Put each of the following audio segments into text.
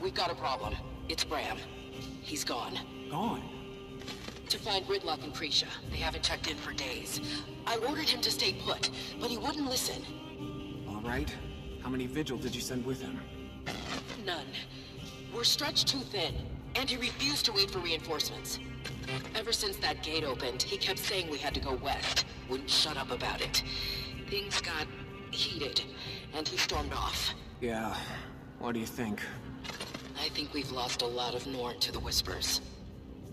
we've got a problem. It's Bram. He's gone. Gone. To find Rytlock and Crecia. They haven't checked in for days. I ordered him to stay put, but he wouldn't listen. All right. How many Vigil did you send with him? None. We're stretched too thin, and he refused to wait for reinforcements. Ever since that gate opened, he kept saying we had to go west. Wouldn't shut up about it. Things got heated, and he stormed off. Yeah. What do you think? I think we've lost a lot of Norn to the Whispers.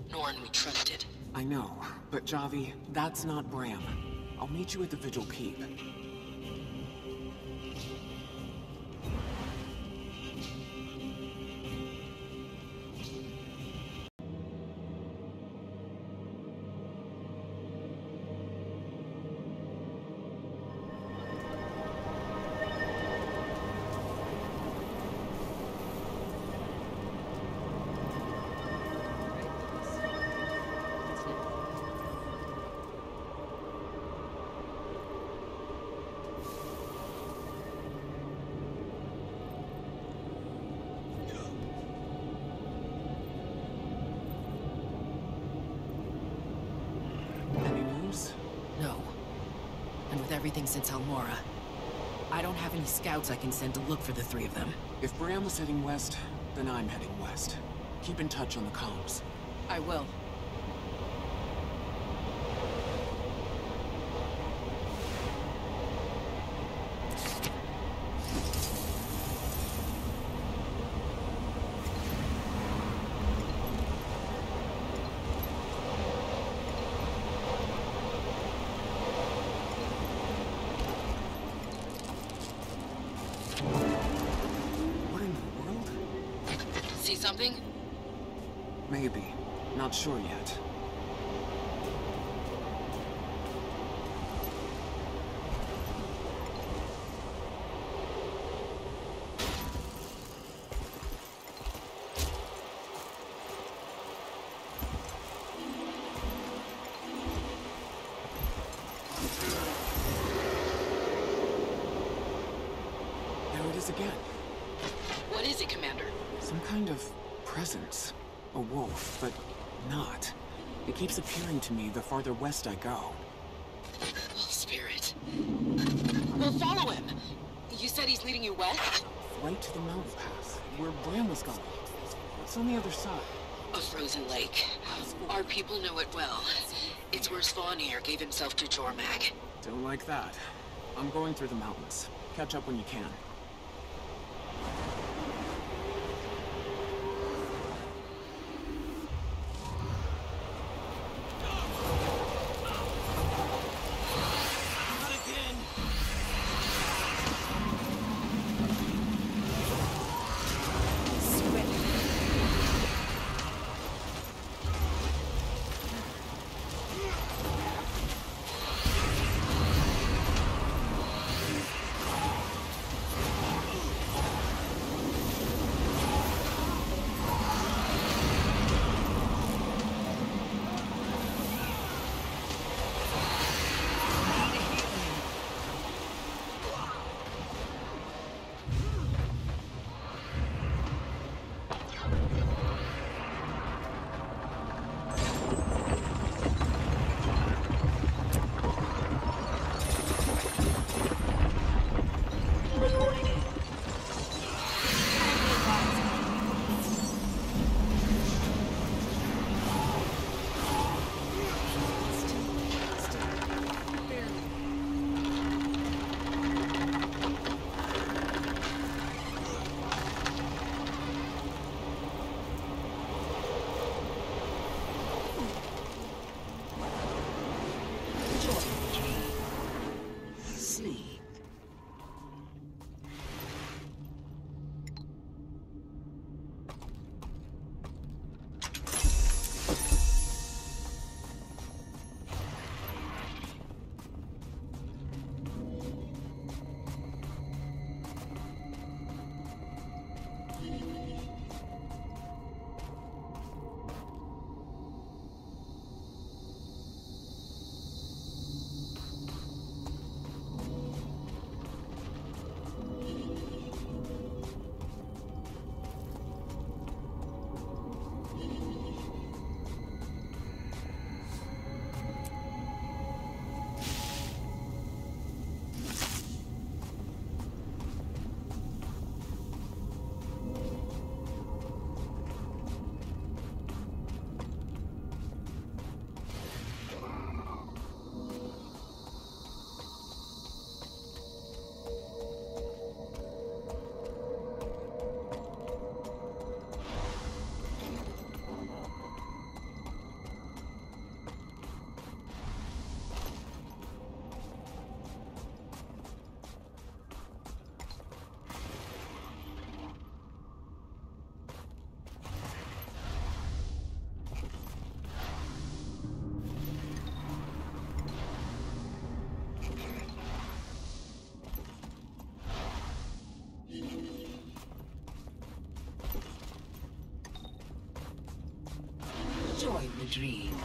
Norn we trusted. I know, but Jhavi, that's not Bram. I'll meet you at the Vigil Keep. I don't have any scouts I can send to look for the three of them. If Bram was heading west, then I'm heading west. Keep in touch on the comms. I will. What in the world? See something? Maybe. Not sure yet. There it is again. What is it, Commander? Some kind of presence. A wolf, but not. It keeps appearing to me the farther west I go. Wolf spirit. We'll follow him. You said he's leading you west? Right to the mountain pass, where Bram was going. It's on the other side. A frozen lake. Our people know it well. It's where Svanir gave himself to Jormag. Don't like that. I'm going through the mountains. Catch up when you can. Join the dream.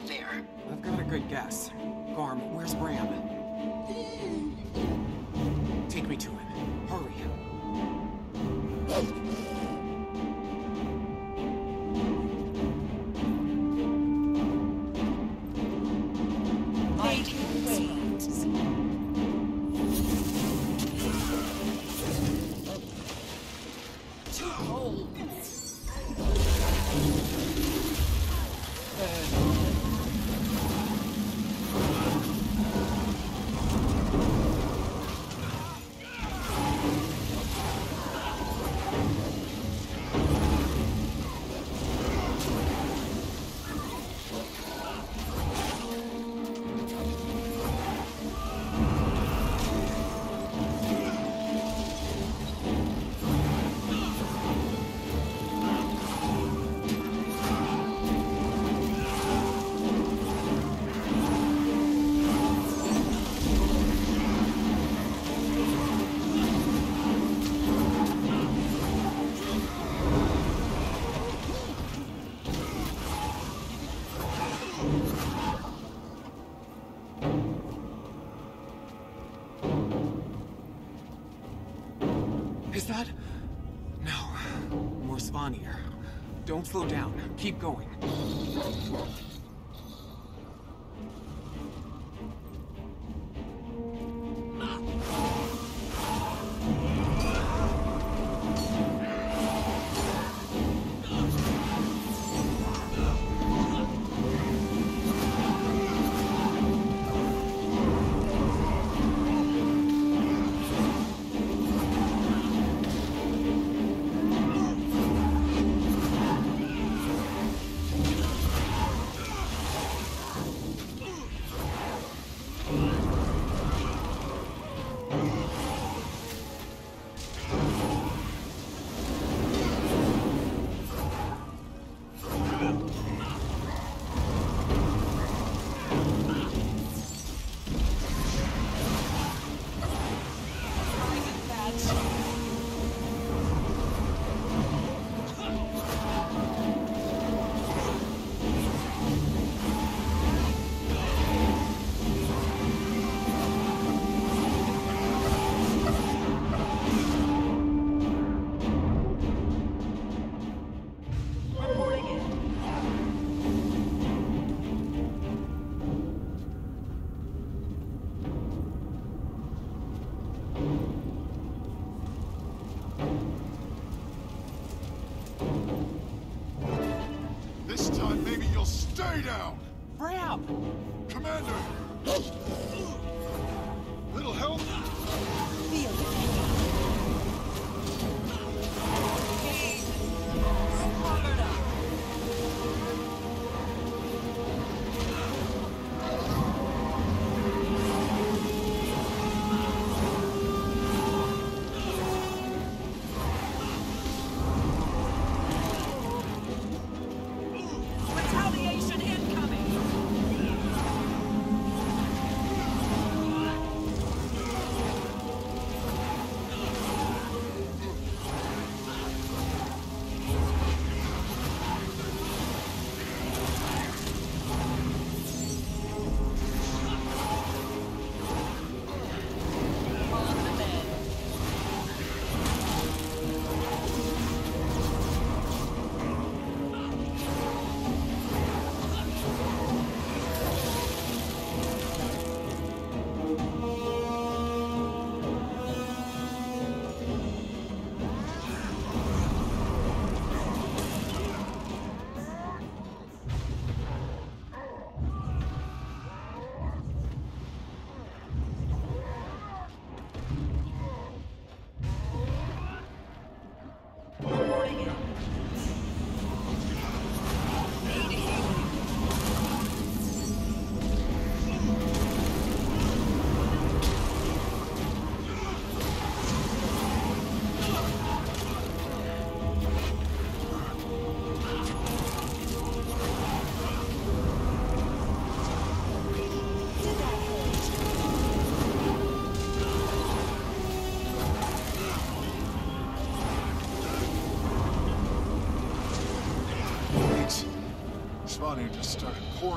out there. Is that... No. More spawnier. Don't slow down. Keep going.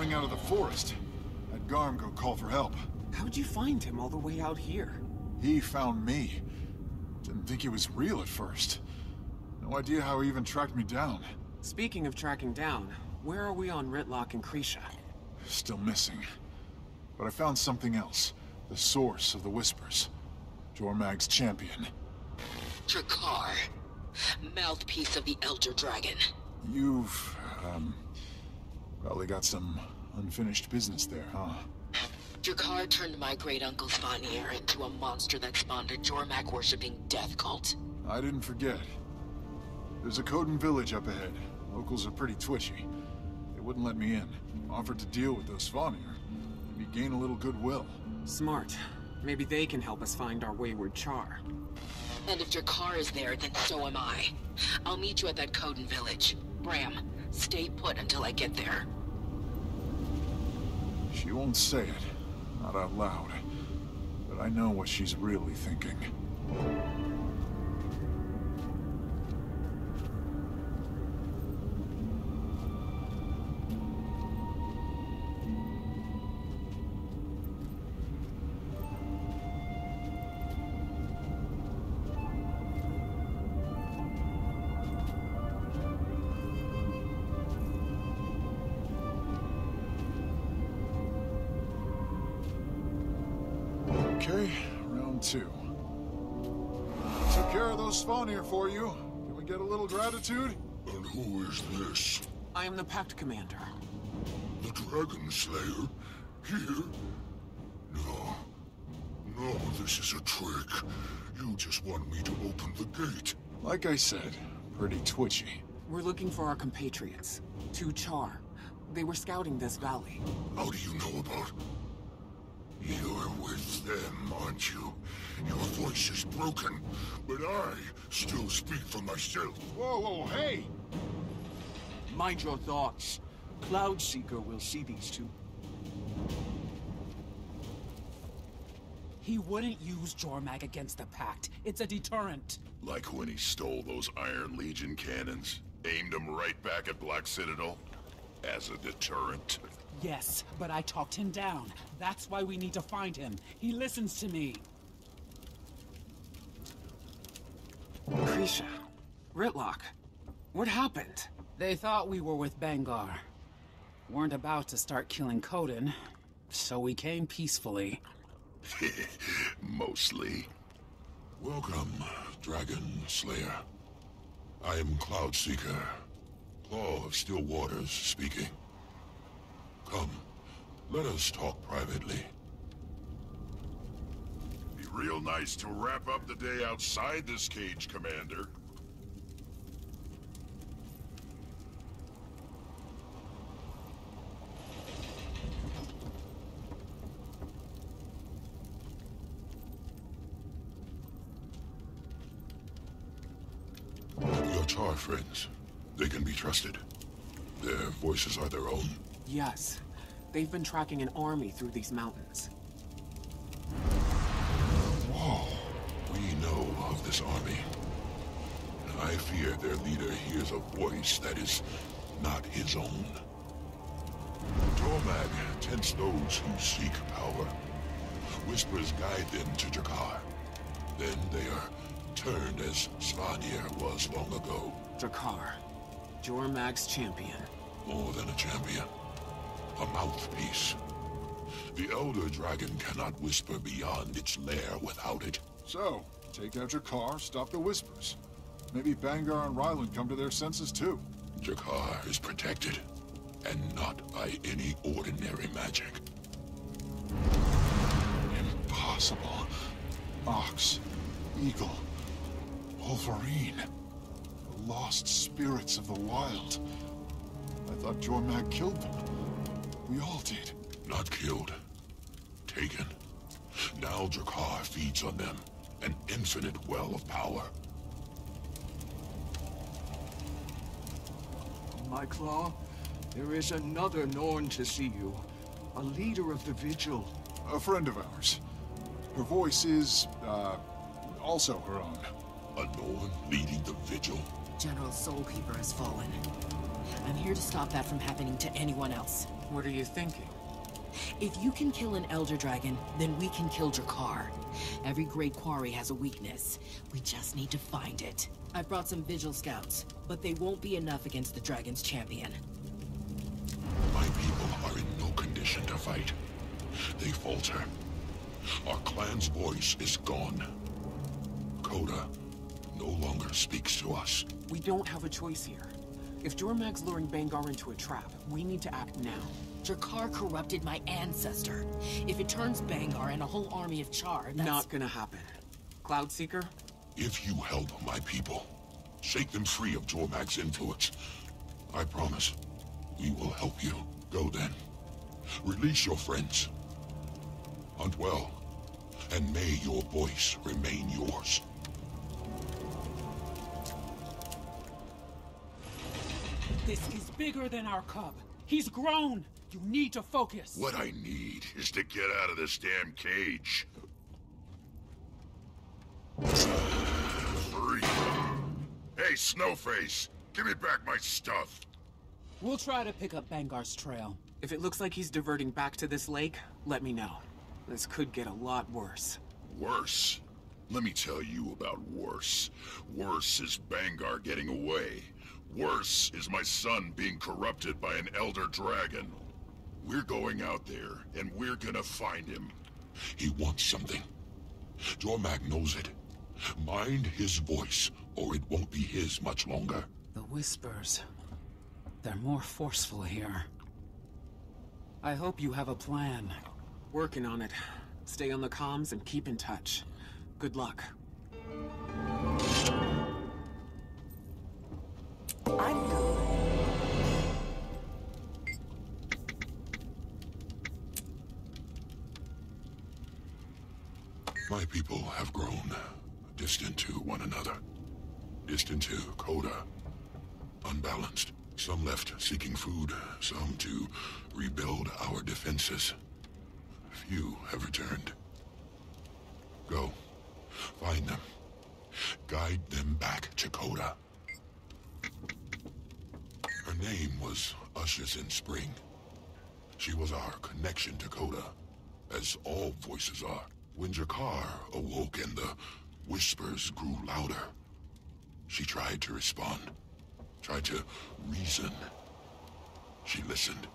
Pouring out of the forest. Had Garm go call for help. How'd you find him all the way out here? He found me. Didn't think he was real at first. No idea how he even tracked me down. Speaking of tracking down, where are we on Rytlock and Crecia? Still missing. But I found something else. The source of the whispers. Jormag's champion. Drakkar. Mouthpiece of the Elder Dragon. You've, um... Probably got some unfinished business there, huh? Drakkar turned my great-uncle Svanir into a monster that spawned a Jormag-worshipping death cult. I didn't forget. There's a Kodan village up ahead. Locals are pretty twitchy. They wouldn't let me in. Offered to deal with those Svanir. Maybe gain a little goodwill. Smart. Maybe they can help us find our wayward Charr. And if Drakkar is there, then so am I. I'll meet you at that Kodan village. Bram, stay put until I get there. She won't say it. Not out loud. But I know what she's really thinking. Of those Svanir for you. Can we get a little gratitude? And who is this? I am the Pact Commander. The Dragon Slayer? Here? No. No, this is a trick. You just want me to open the gate. Like I said, pretty twitchy. We're looking for our compatriots. Two Charr. They were scouting this valley. How do you know about... You're with them, aren't you? Your voice is broken, but I still speak for myself. Whoa, whoa, hey! Mind your thoughts. Cloudseeker will see these two. He wouldn't use Jormag against the Pact. It's a deterrent. Like when he stole those Iron Legion cannons, aimed them right back at Black Citadel? As a deterrent? Yes, but I talked him down. That's why we need to find him. He listens to me. Crecia. Rytlock. What happened? They thought we were with Bangar. Weren't about to start killing Kodan, so we came peacefully. Mostly. Welcome, Dragon Slayer. I am Cloudseeker. Claw of Still Waters speaking. Come, let us talk privately. Be real nice to wrap up the day outside this cage, Commander. Your Charr friends, they can be trusted. Their voices are their own. Yes. They've been tracking an army through these mountains. Whoa. We know of this army. And I fear their leader hears a voice that is not his own. Jormag tents those who seek power. Whispers guide them to Drakkar. Then they are turned as Svanir was long ago. Drakkar. Jormag's champion. More than a champion. A mouthpiece. The Elder Dragon cannot whisper beyond its lair without it. So, take out your car, stop the whispers. Maybe Bangar and Ryland come to their senses too. Drakkar is protected, and not by any ordinary magic. Impossible. Ox, Eagle, Wolverine. The lost spirits of the wild. I thought Jormag killed them. We all did. Not killed. Taken. Now Drakkar feeds on them, an infinite well of power. My Claw, there is another Norn to see you. A leader of the Vigil. A friend of ours. Her voice is, uh, also her own. A Norn leading the Vigil. General Soulkeeper has fallen. I'm here to stop that from happening to anyone else. What are you thinking? If you can kill an Elder Dragon, then we can kill Drakkar. Every great quarry has a weakness. We just need to find it. I've brought some Vigil Scouts, but they won't be enough against the Dragon's champion. My people are in no condition to fight. They falter. Our clan's voice is gone. Koda no longer speaks to us. We don't have a choice here. If Jormag's luring Bangar into a trap, we need to act now. Drakkar corrupted my ancestor. If it turns Bangar and a whole army of Charr, that's... Not gonna happen. Cloudseeker? If you help my people, shake them free of Jormag's influence, I promise, we will help you. Go then. Release your friends. Hunt well, and may your voice remain yours. This is bigger than our cub. He's grown. You need to focus. What I need is to get out of this damn cage. Three. Hey, Snowface! Give me back my stuff! We'll try to pick up Bangar's trail. If it looks like he's diverting back to this lake, let me know. This could get a lot worse. Worse? Let me tell you about worse. Worse is Bangar getting away. Worse is my son being corrupted by an Elder Dragon. We're going out there, and we're gonna find him. He wants something. Jormag knows it. Mind his voice, or it won't be his much longer. The Whispers. They're more forceful here. I hope you have a plan. Working on it. Stay on the comms and keep in touch. Good luck. I'm going. My people have grown distant to one another. Distant to Koda. Unbalanced. Some left seeking food, some to rebuild our defenses. Few have returned. Go. Find them. Guide them back to Koda. Her name was Ashes in Spring. She was our connection to Koda, as all voices are. When Drakkar awoke and the whispers grew louder, she tried to respond, tried to reason. She listened,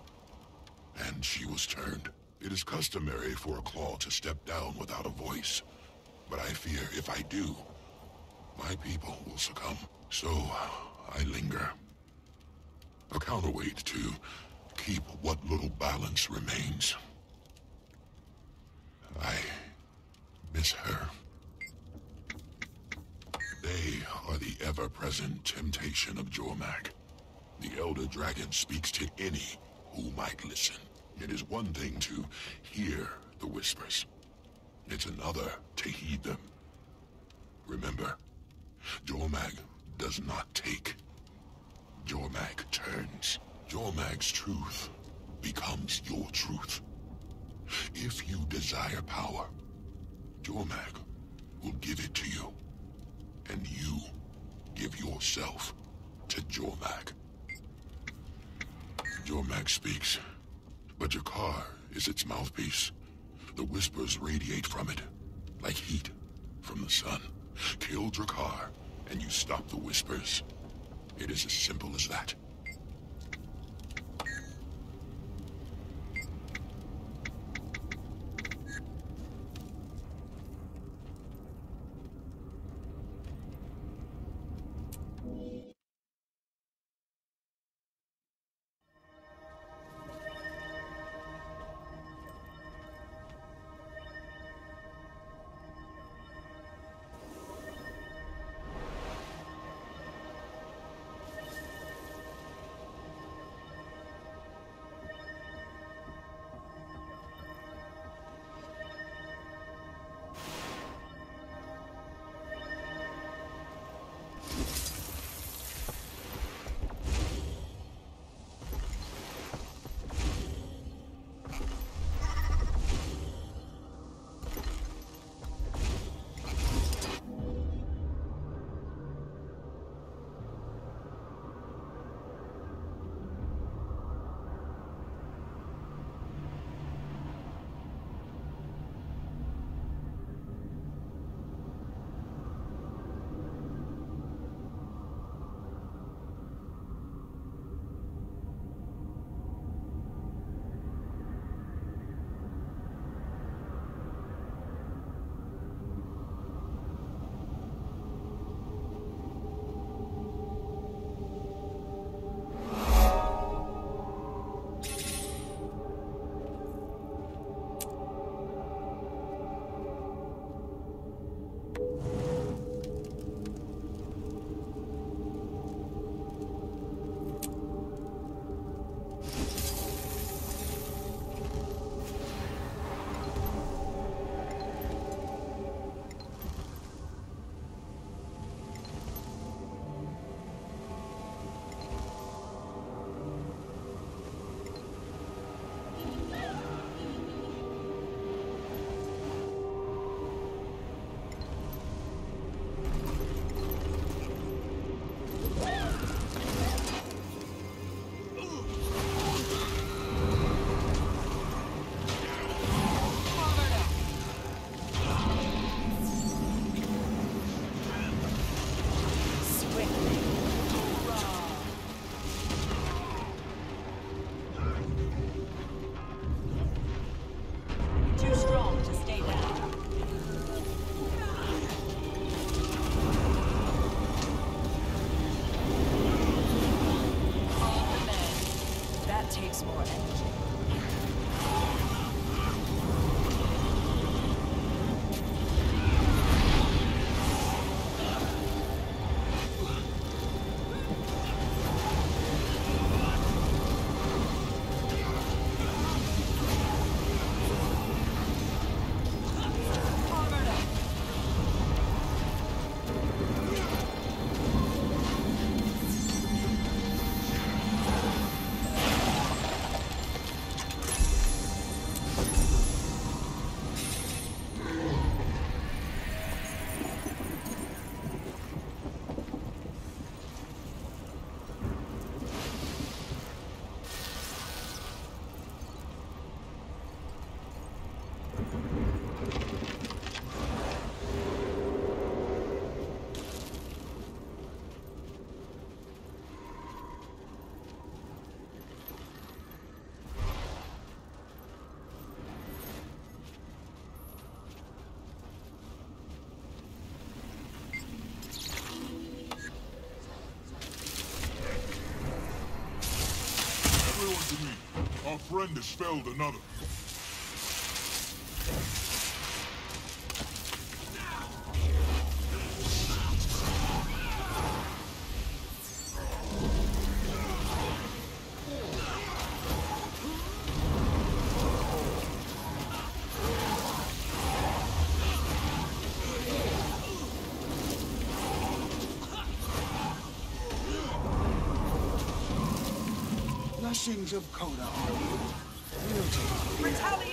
and she was turned. It is customary for a claw to step down without a voice, but I fear if I do, my people will succumb. So, I linger. A counterweight to keep what little balance remains. I miss her. They are the ever-present temptation of Jormag. The Elder Dragon speaks to any who might listen. It is one thing to hear the whispers. It's another to heed them. Remember, Jormag does not take. Jormag turns. Jormag's truth becomes your truth. If you desire power, Jormag will give it to you. And you give yourself to Jormag. Jormag speaks, but Drakkar is its mouthpiece. The whispers radiate from it, like heat from the sun. Kill Drakkar, and you stop the whispers. It is as simple as that. friend has spelled another. Unleashings of Koda. Retaliate.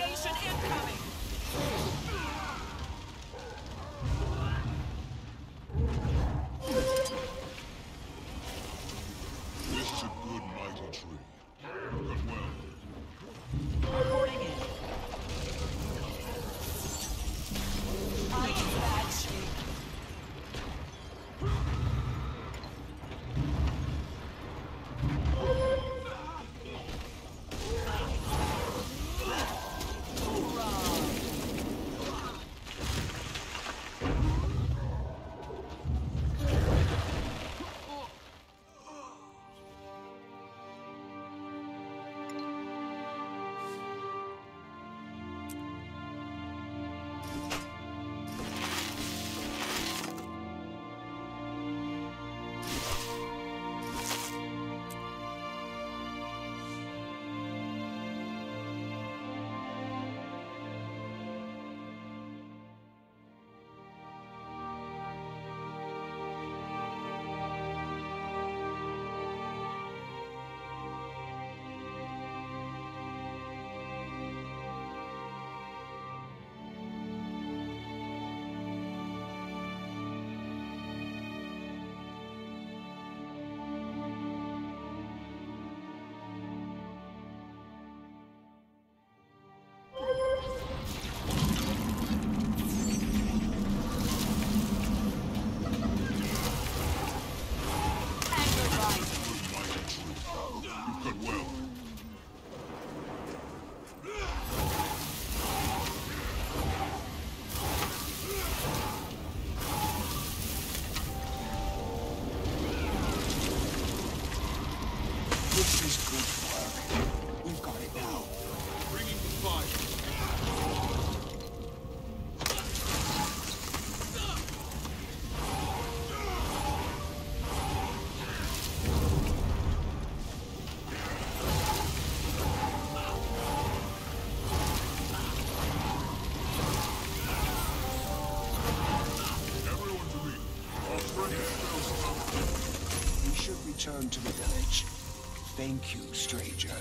Thank you, stranger.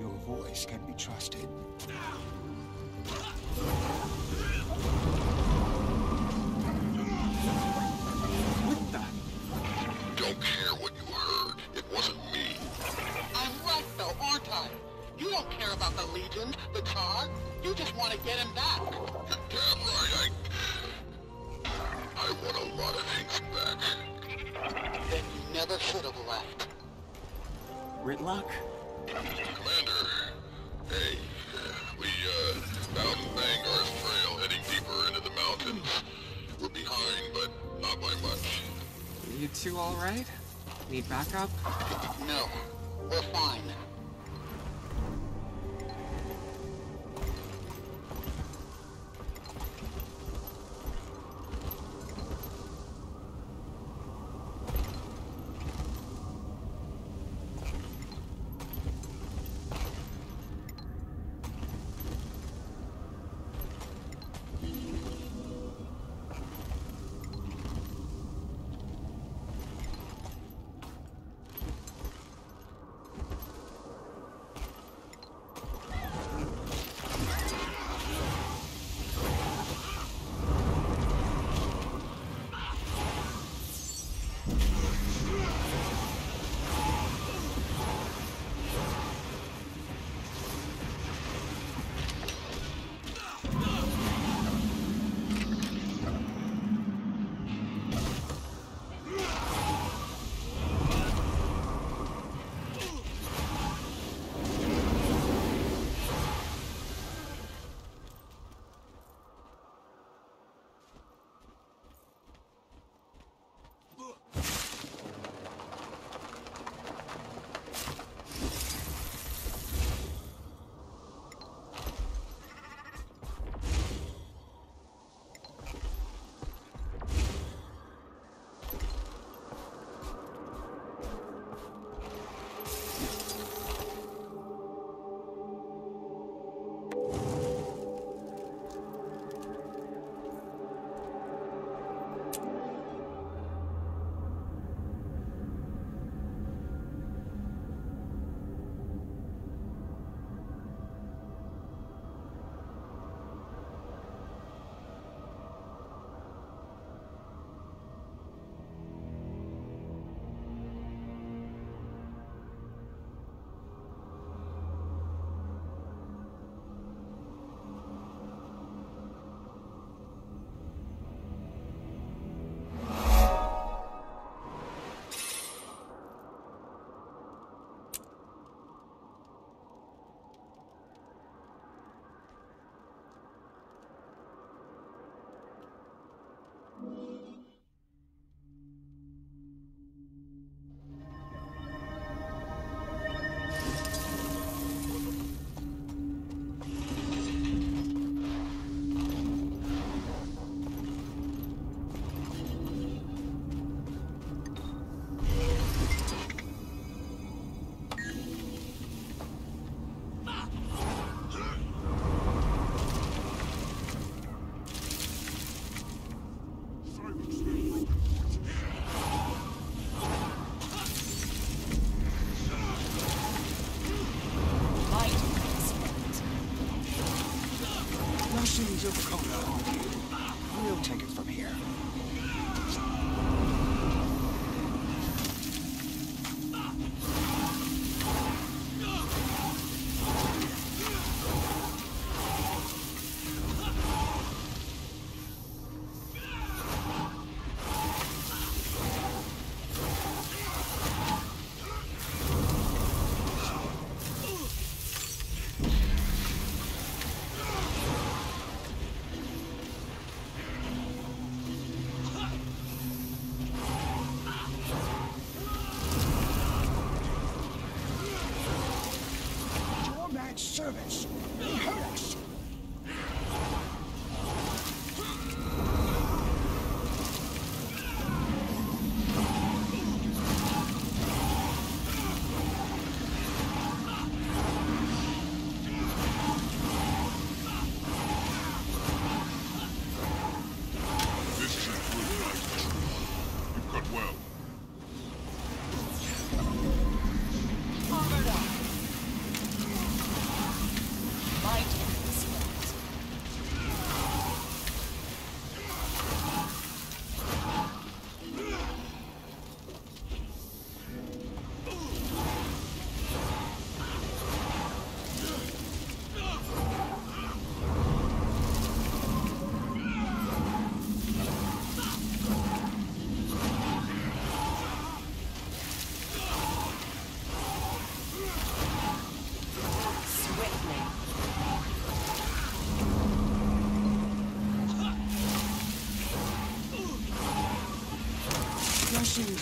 Your voice can be trusted. lead up.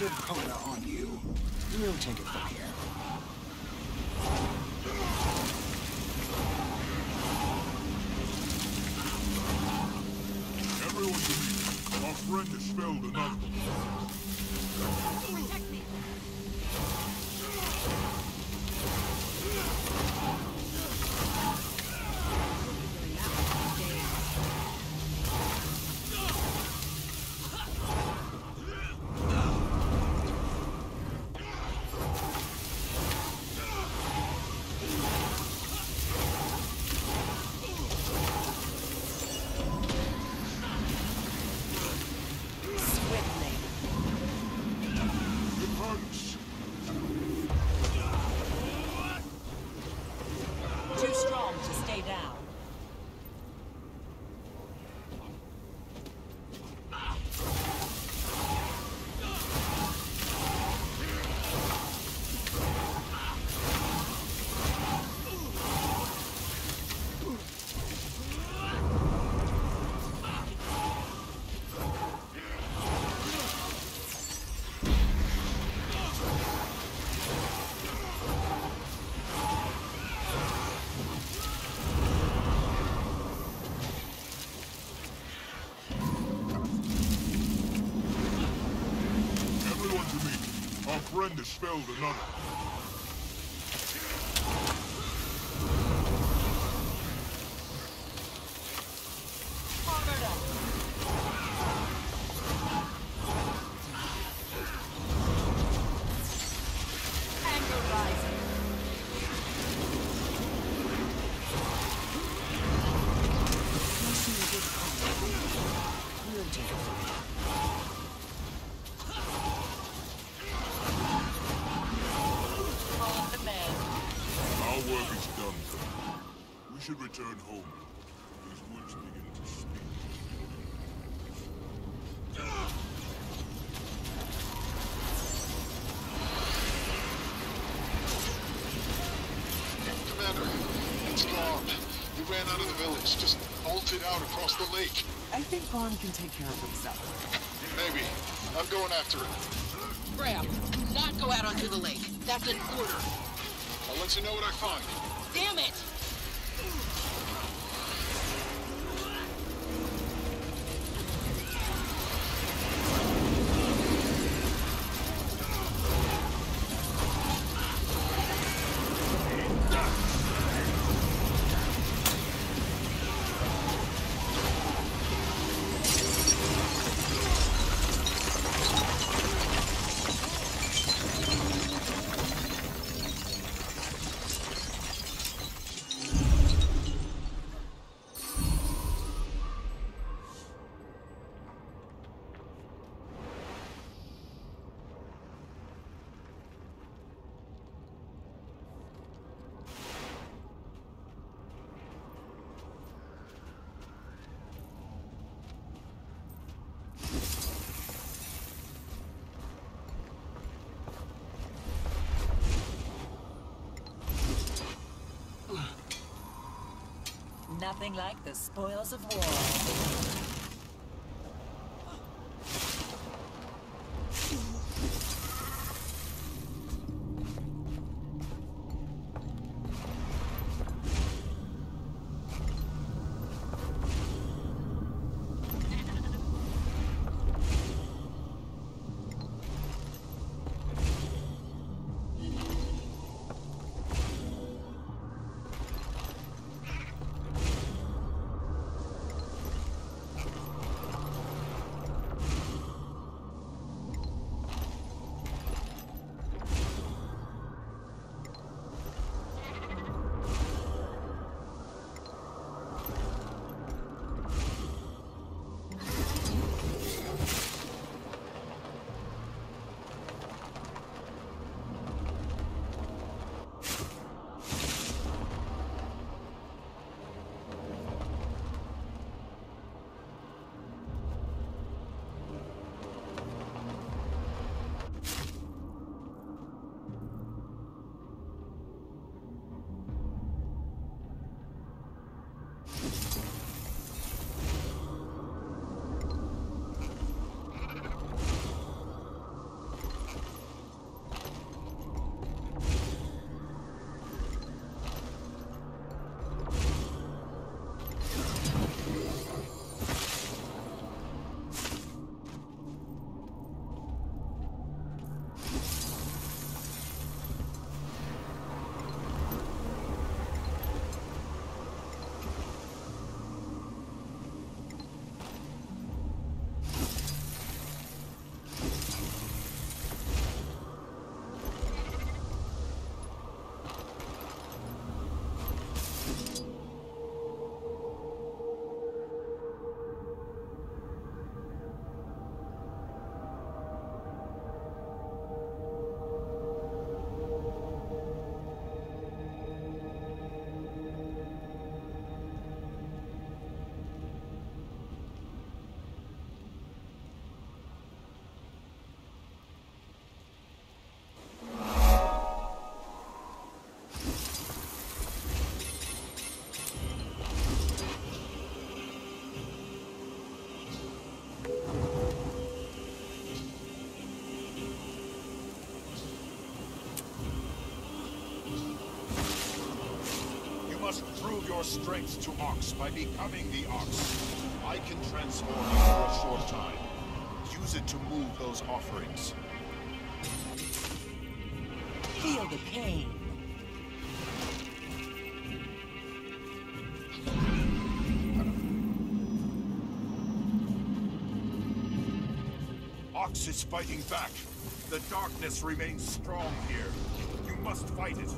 Of Koda on you. We'll take friend has another. Armored up. Anger rising. Blessings of Koda. We'll take it from here. On the man. Our work is done. We should return home. These woods begin to speak. Commander, it's gone. He ran out of the village, just bolted out across the lake. I think Vaughn can take care of himself. Maybe. I'm going after him. Braham, do not go out onto the lake. That's an order. I'll let you know what I find. Damn it! Nothing like the spoils of war. Must prove your strength to Ox by becoming the Ox. I can transform you for a short time. Use it to move those offerings. Feel the pain. Ox is fighting back. The darkness remains strong here. You must fight it.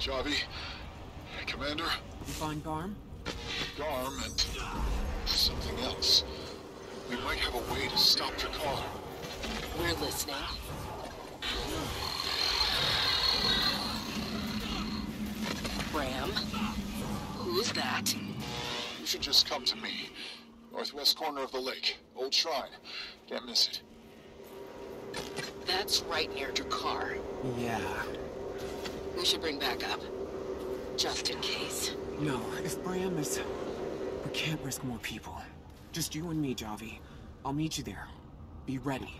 Jhavi, Commander, You find Garm? Garm, and something else. We might have a way to stop Drakkar. We're listening. Braham? Who's that? You should just come to me. Northwest corner of the lake. Old shrine. Can't miss it. That's right near Drakkar. Yeah. We should bring back up. Just in case. No, if Braham is... We can't risk more people. Just you and me, Jhavi. I'll meet you there. Be ready.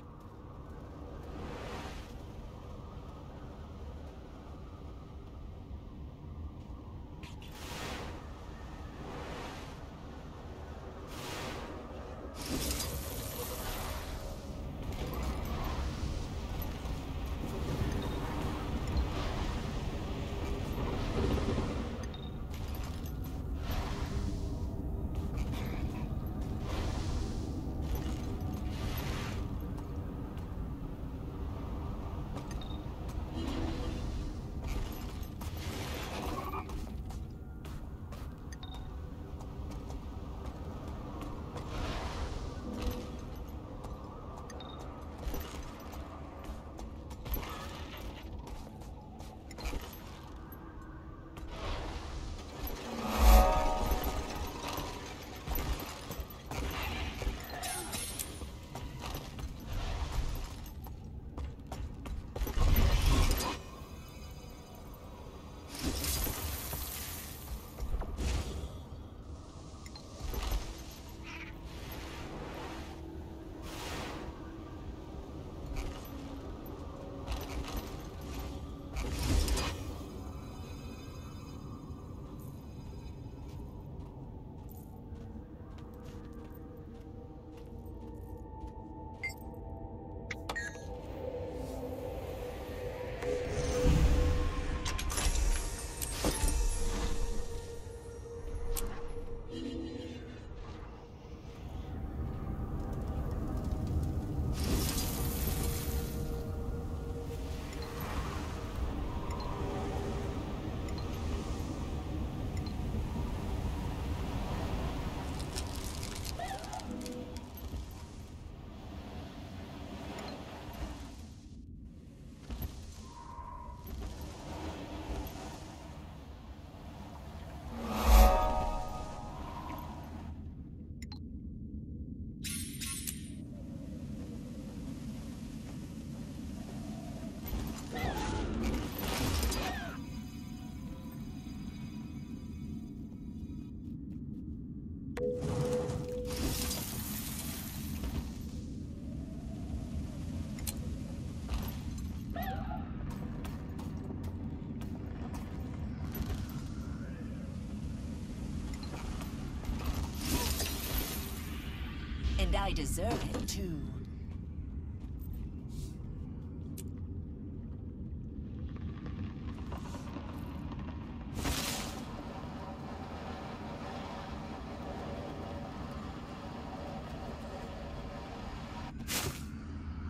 I deserve it too.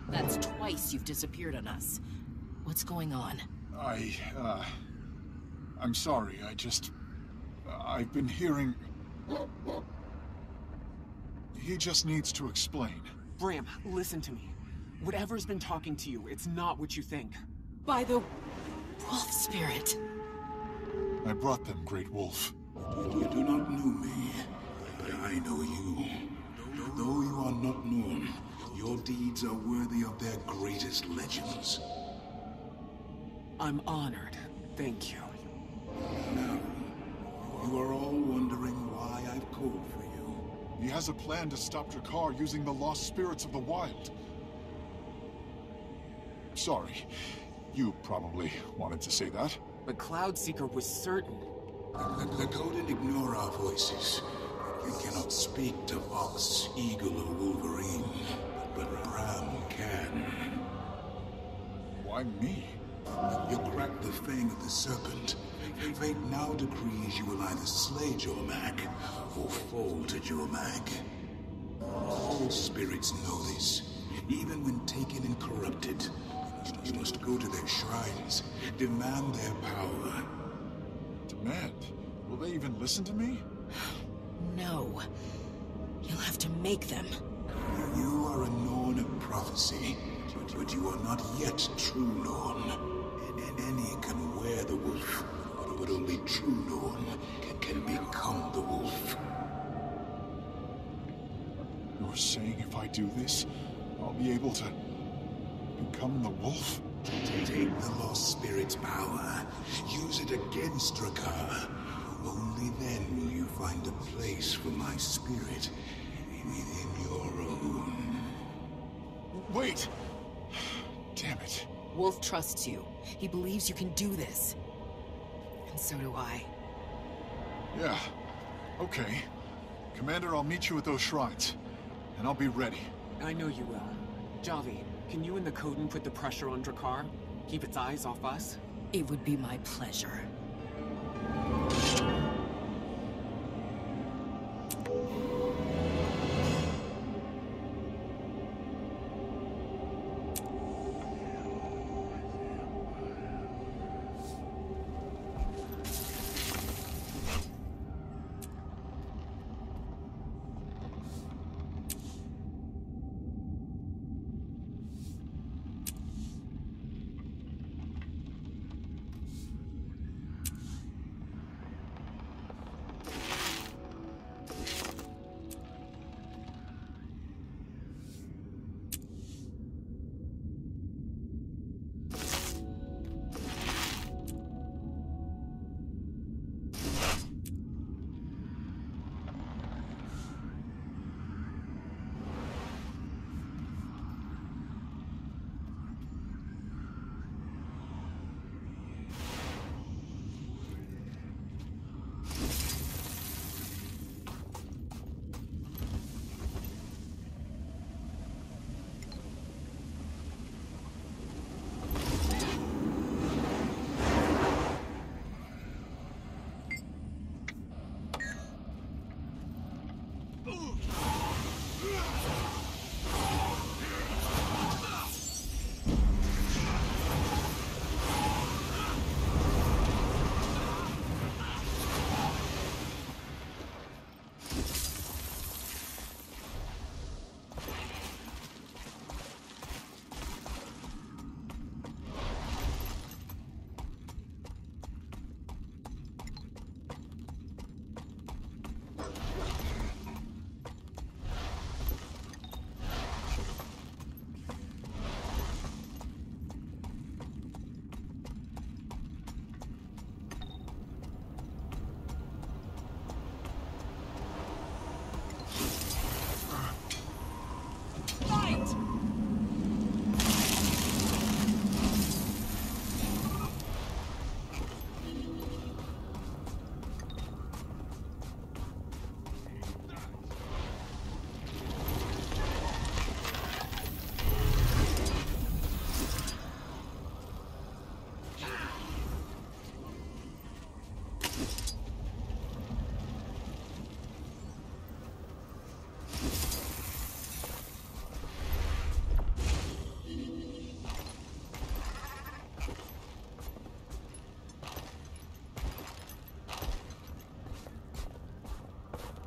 That's twice you've disappeared on us. What's going on? I, uh... I'm sorry, I just... I've been hearing... He just needs to explain. Braham, listen to me. Whatever's been talking to you, it's not what you think. By the wolf spirit. I brought them, Great Wolf. You do not know me, but I know you. Though you are not known, your deeds are worthy of their greatest legends. I'm honored. Thank you. Now, you are all wondering why I've called for you. He has a plan to stop Drakkar using the lost spirits of the wild. Sorry. You probably wanted to say that. But Cloudseeker was certain. The, the Kodan ignore our voices. They cannot speak to Fox, Eagle, or Wolverine. But Braham can. Why me? You cracked the fang of the serpent. Fate now decrees you will either slay Jormag or fall to Jormag. All spirits know this, even when taken and corrupted. You must go to their shrines, demand their power, Demand? Will they even listen to me? No. You'll have to make them. You are a Norn of prophecy, but, you are not yet true Norn. And any can wear the wolf, but, only true Norn can, become the wolf. You're saying if I do this, I'll be able to become the wolf? Take the lost spirit's power. Use it against Drakkar. Only then will you find a place for my spirit within your own. Wait! Damn it. Wolf trusts you. He believes you can do this. And so do I. Yeah. Okay. Commander, I'll meet you at those shrines. And I'll be ready. I know you will. Jhavi, can you and the Kodan put the pressure on Drakkar? Keep its eyes off us? It would be my pleasure.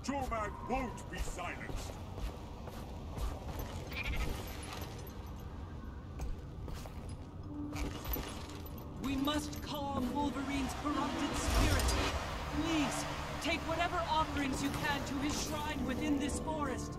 Jormag won't be silenced. We must calm Wolverine's corrupted spirit. Please, take whatever offerings you can to his shrine within this forest.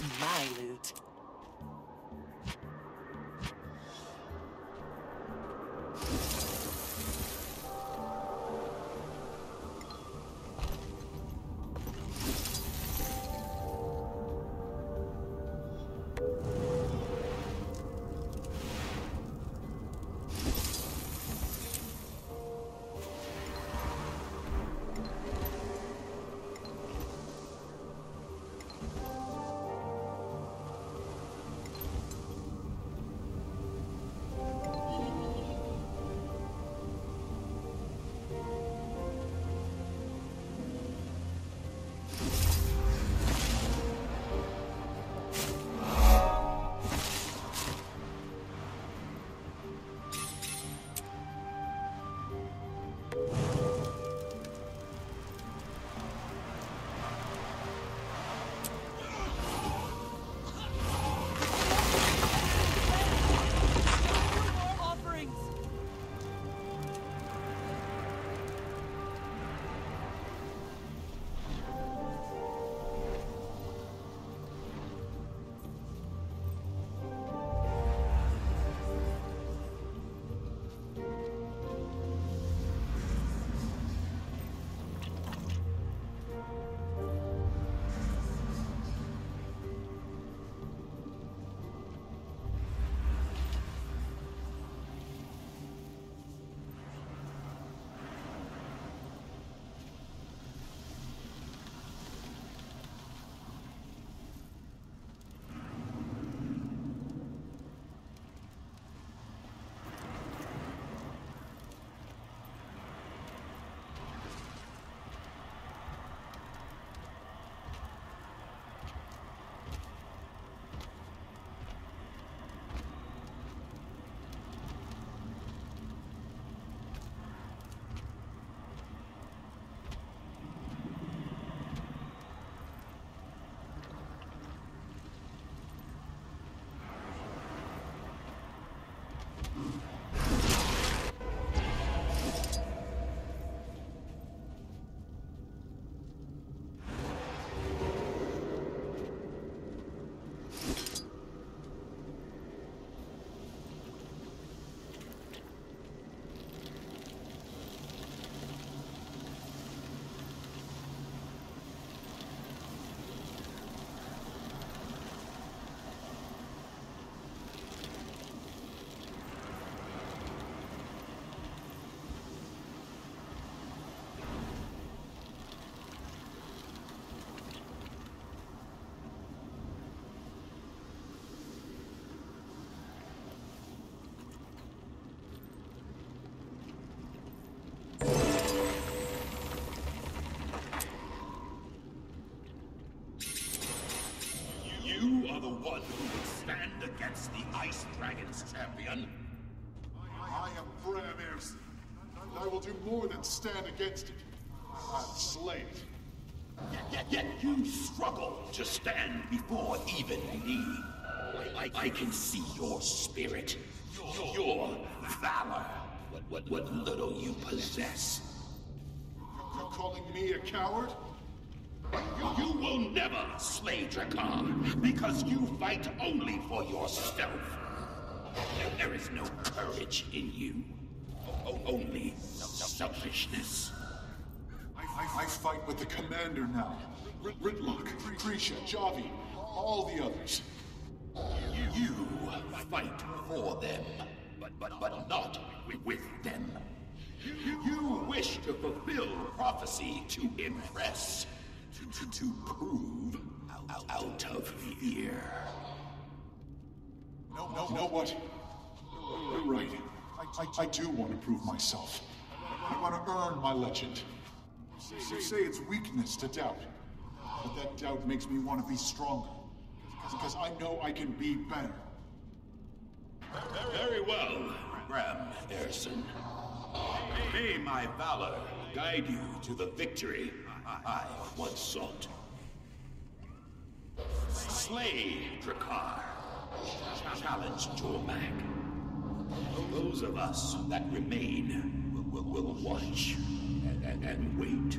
That's my. One who would stand against the Ice Dragon's champion. I am Braham Eirsson, and I will do more than stand against it. I'll slay it. Yet, yet, yet you struggle to stand before even me. I, I can see your spirit, your, your valor, what, what, what little you possess. You're calling me a coward? You, will never slay Drakkar, because you fight only for yourself. There, there is no courage in you. O- only selfishness. I, I, I fight with the commander now. R Rytlock, Crecia, Jhavi, all the others. You fight for them, but, but, but not with them. You wish to fulfill prophecy to impress, to, to, to prove out, out of fear. No, no, you know what? You're right. I, I, I do want to prove myself. I want to earn my legend. You say it's weakness to doubt, but that doubt makes me want to be stronger. Because I know I can be better. Very well, Braham Eirsson. May my valor guide you to the victory I once sought. Slay Drakkar. Challenge Jormag. Those of us that remain will, will, will watch and, and, and wait.